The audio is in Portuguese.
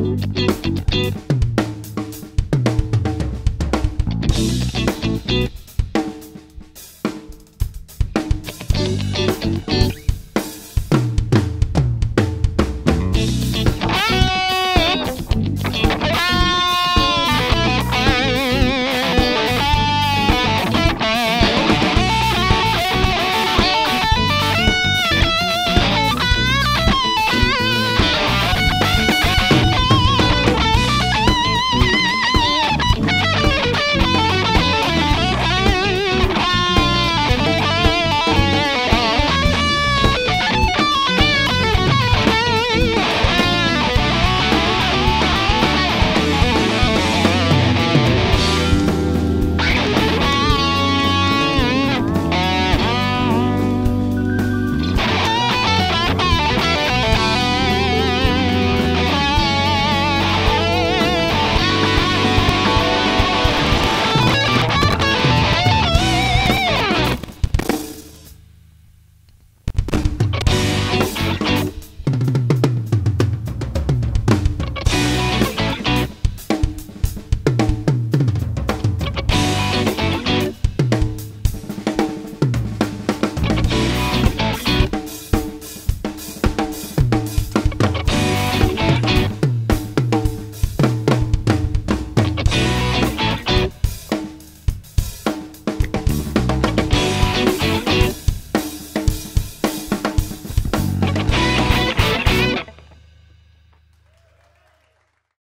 Música